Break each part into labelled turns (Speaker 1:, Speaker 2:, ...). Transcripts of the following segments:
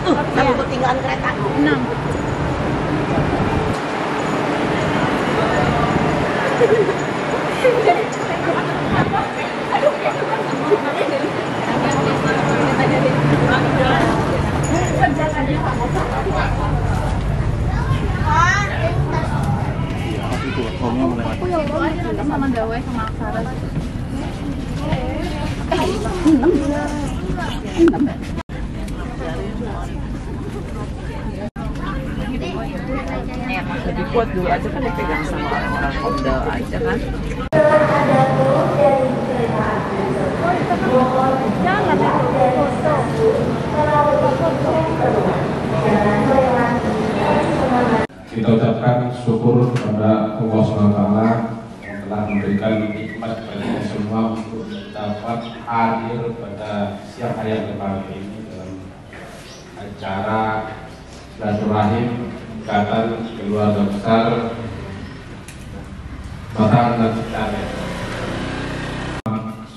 Speaker 1: tuh sama ketinggalan kereta.
Speaker 2: Enam.
Speaker 3: itu omnya melewati
Speaker 2: sama Dawai sama Aksara.
Speaker 4: Lebih kuat dulu aja kan dipegang sama orang-orang Komda aja kan.
Speaker 5: Kita ucapkan syukur kepada Allah SWT yang telah memberikan nikmat bagi kita semua untuk dapat hadir pada siang hari yang berbahagia ini dalam acara silaturahim ikatan keluarga besar Batang dan Citare.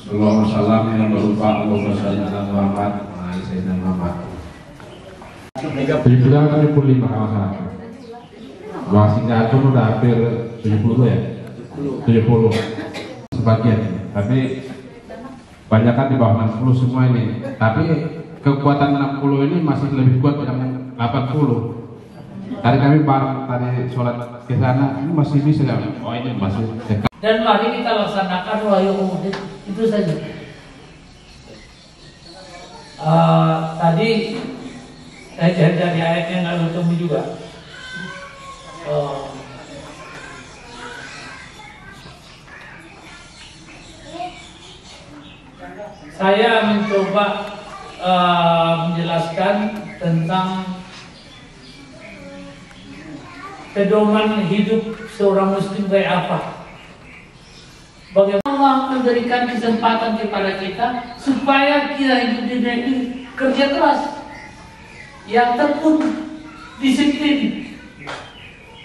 Speaker 5: Sallallahu alaihi yang berupa sholli ala Muhammad ala sayyidina Muhammad. 75 75 kalau salah. Wah, Singapura udah hampir 70 ya? 70 sebagian tapi banyak kan di bawah 60 semua ini tapi kekuatan 60 ini masih lebih kuat yang 80 tadi kami tadi sholat ke sana ini masih bisa kan? oh ini masih dekat.
Speaker 6: Dan mari kita laksanakan wahyu umum itu saja. Eh, tadi saya dari ayat yang lalu temu juga. Eh, saya mencoba eh, menjelaskan tentang pedoman hidup seorang muslim kayak apa Bagaimana Allah memberikan kesempatan kepada kita supaya kita hidup di dunia ini kerja keras, yang tekun, disiplin.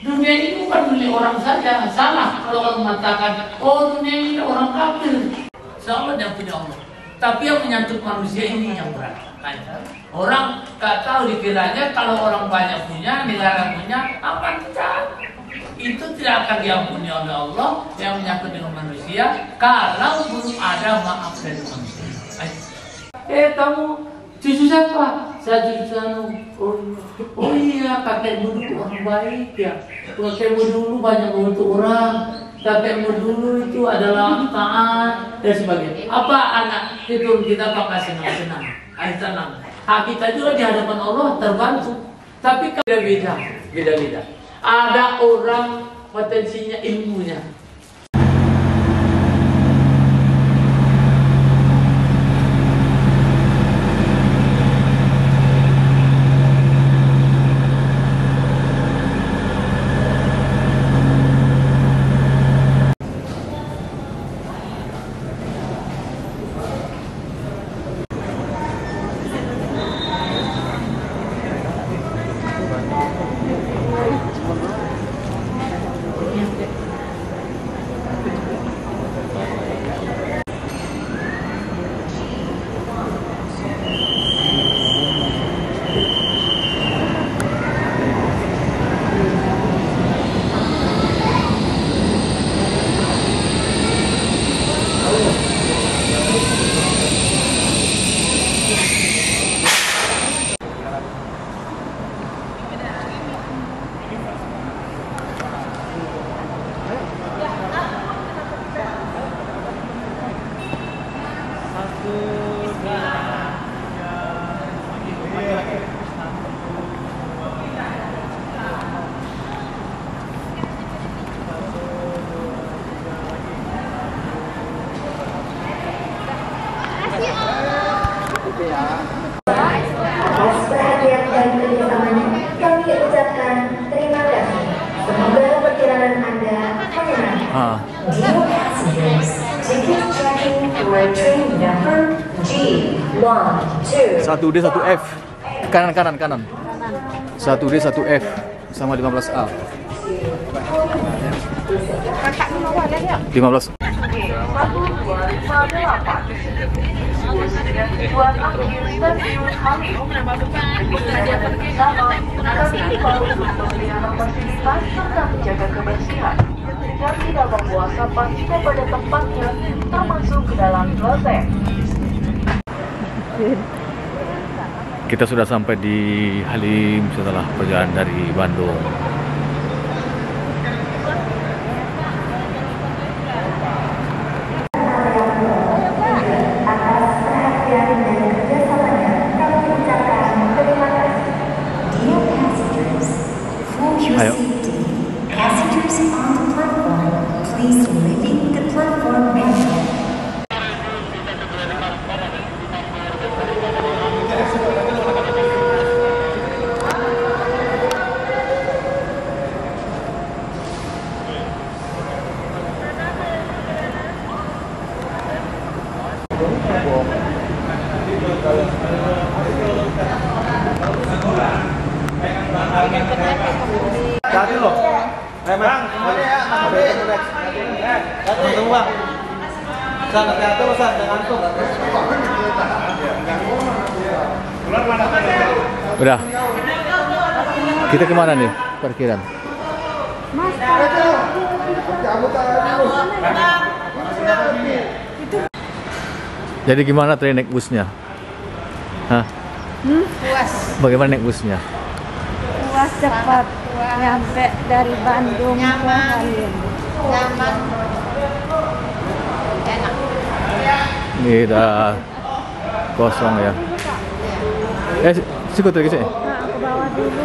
Speaker 6: Dunia ini bukan milik orang saja. Salah kalau orang mengatakan, oh dunia ini orang kafir. Sama yang punya Allah. Tapi yang menyangkut manusia ini yang berat. Orang gak tahu dikiranya kalau orang banyak punya, negara punya, apa tidak? Itu tidak akan diampuni oleh Allah yang menyangkut dengan manusia kalau belum ada maaf dari manusia. Eh kamu cucu siapa? Saya cucu anu. Oh, oh iya kakekmu dulu orang baik ya. Kakekmu dulu banyak membantu orang. Kakekmu dulu itu adalah taat dan sebagainya. Apa anak itu kita pakai senang-senang? Ayo tenang. Hak kita juga di hadapan Allah terbantu. Tapi kalau beda, beda-beda. Ada orang potensinya ilmunya,
Speaker 7: G12.
Speaker 3: satu D satu F kanan kanan kanan satu D satu F sama 15 A 15
Speaker 7: bus dengan tujuan akhir stasiun Halim. Perjalanan bersama, kami himbau untuk memelihara fasilitas serta menjaga kebersihan dan tidak membuang sampah tidak pada tempatnya, termasuk ke dalam kloset.
Speaker 3: Kita sudah sampai di Halim setelah perjalanan dari Bandung.
Speaker 2: Hati loh. Eh, Bang, semuanya ya. Eh, tunggu, tunggu, Bang. San, hati-hati lo, San, jangan ngantuk.
Speaker 3: Udah. Kita ke mana nih parkiran? Jadi gimana tadi naik busnya? Hah?
Speaker 8: puas
Speaker 3: Bagaimana naik busnya?
Speaker 8: puas cepat nyampe dari Bandung ke Halim nyaman. Enak.
Speaker 3: Ini udah kosong ya. Eh, sikut lagi sih.
Speaker 8: nah, ke bawah dulu